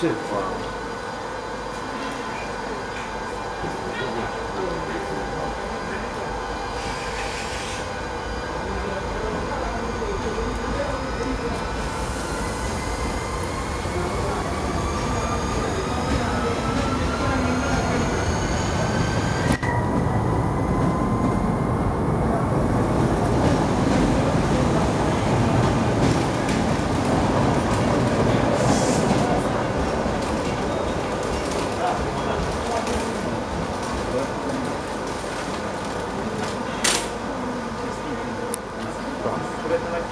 всех written like